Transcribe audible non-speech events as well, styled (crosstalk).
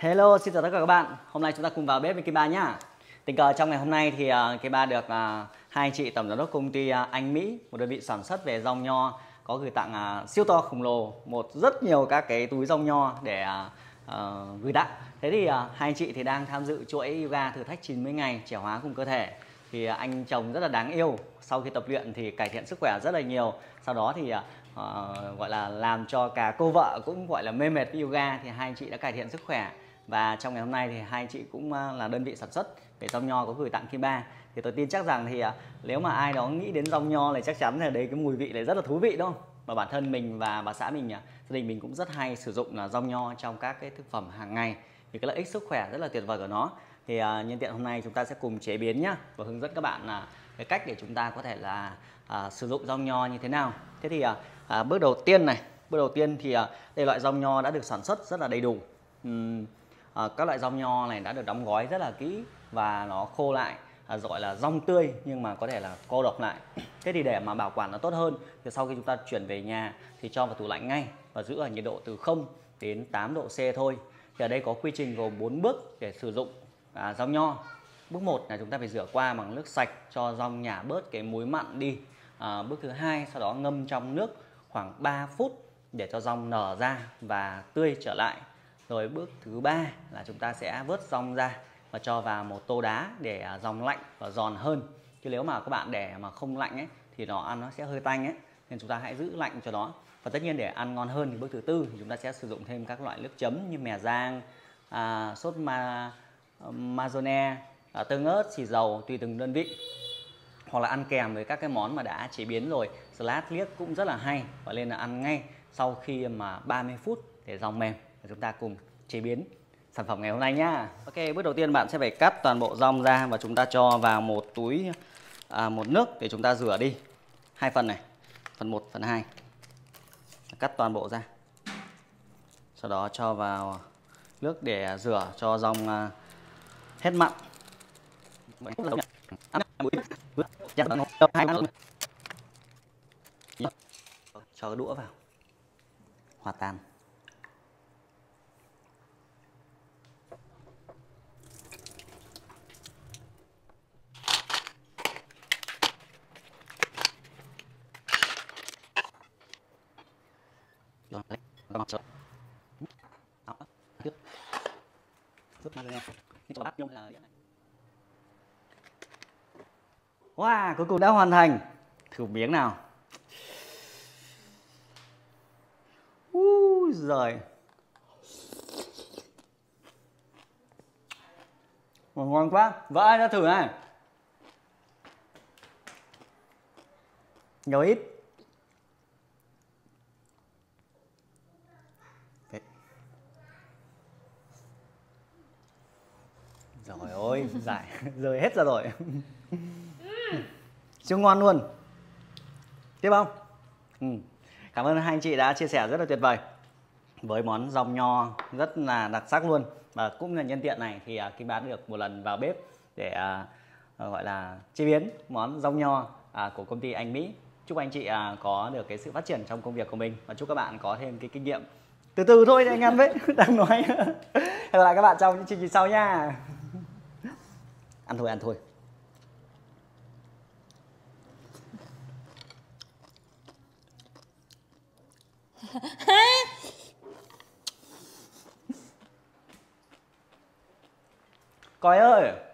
Hello, xin chào tất cả các bạn. Hôm nay chúng ta cùng vào bếp với Kim Ba nhá. Tình cờ trong ngày hôm nay thì uh, Kim Ba được uh, hai anh chị tổng giám đốc công ty uh, Anh Mỹ, một đơn vị sản xuất về rong nho có gửi tặng uh, siêu to khổng lồ một rất nhiều các cái túi rong nho để uh, uh, gửi tặng. Thế thì uh, hai anh chị thì đang tham dự chuỗi yoga thử thách 90 ngày trẻ hóa cùng cơ thể. Thì uh, anh chồng rất là đáng yêu. Sau khi tập luyện thì cải thiện sức khỏe rất là nhiều. Sau đó thì uh, gọi là làm cho cả cô vợ cũng gọi là mê mệt với yoga thì hai anh chị đã cải thiện sức khỏe và trong ngày hôm nay thì hai chị cũng à, là đơn vị sản xuất về rau nho có gửi tặng Kim Ba. Thì tôi tin chắc rằng thì à, nếu mà ai đó nghĩ đến rau nho thì chắc chắn là đấy cái mùi vị này rất là thú vị đúng không? Và bản thân mình và bà xã mình à, gia đình mình cũng rất hay sử dụng là rau nho trong các cái thực phẩm hàng ngày vì cái lợi ích sức khỏe rất là tuyệt vời của nó. Thì nhân tiện hôm nay chúng ta sẽ cùng chế biến nhá và hướng dẫn các bạn là cái cách để chúng ta có thể là à, sử dụng rau nho như thế nào. Thế thì à, bước đầu tiên này bước đầu tiên thì à, đây loại rau nho đã được sản xuất rất là đầy đủ. Uhm, à, các loại rong nho này đã được đóng gói rất là kỹ và nó khô lại à, gọi là rong tươi nhưng mà có thể là cô độc lại. Thế thì để mà bảo quản nó tốt hơn thì sau khi chúng ta chuyển về nhà thì cho vào tủ lạnh ngay và giữ ở nhiệt độ từ 0 đến 8 độ C thôi. Thì ở đây có quy trình gồm 4 bước để sử dụng à, rong nho. Bước 1 là chúng ta phải rửa qua bằng nước sạch cho rong nhả bớt cái muối mặn đi. À, bước thứ hai sau đó ngâm trong nước khoảng 3 phút để cho rong nở ra và tươi trở lại rồi bước thứ ba là chúng ta sẽ vớt rong ra và cho vào một tô đá để à, rong lạnh và giòn hơn. Chứ nếu mà các bạn để mà không lạnh ấy thì nó ăn nó sẽ hơi tanh ấy nên chúng ta hãy giữ lạnh cho nó. Và tất nhiên để ăn ngon hơn thì bước thứ tư thì chúng ta sẽ sử dụng thêm các loại nước chấm như mè rang à, sốt ma mazone à, tương ớt xì dầu tùy từng đơn vị. Hoặc là ăn kèm với các cái món mà đã chế biến rồi. Salad liếc cũng rất là hay và nên là ăn ngay sau khi mà 30 phút để rong mềm và chúng ta cùng chế biến sản phẩm ngày hôm nay nhá. Ok bước đầu tiên bạn sẽ phải cắt toàn bộ rong ra và chúng ta cho vào một túi à, một nước để chúng ta rửa đi. Hai phần này phần 1 phần 2 cắt toàn bộ ra. Sau đó cho vào nước để rửa cho rong à, hết mặn. Cho cái đũa vào. Hòa tan. Rồi đấy còn sợ đó trước giúp mà lên cho bát chung là wow, cuối cùng đã hoàn thành. Thử miếng nào. Úi giời. Ngon quá. Vợ ai đã thử này? Nhiều ít Rồi ôi, giải (laughs) rơi hết ra rồi. (laughs) Siêu ngon luôn. Tiếp không? Ừ. Cảm ơn hai anh chị đã chia sẻ rất là tuyệt vời với món rong nho rất là đặc sắc luôn và cũng là nhân tiện này thì uh, Kim Bán được một lần vào bếp để uh, gọi là chế biến món rong nho uh, của công ty Anh Mỹ chúc anh chị uh, có được cái sự phát triển trong công việc của mình và chúc các bạn có thêm cái kinh nghiệm từ từ thôi anh em với (laughs) đang nói hẹn gặp lại các bạn trong những chương trình sau nha ăn thôi ăn thôi. Coi ơi!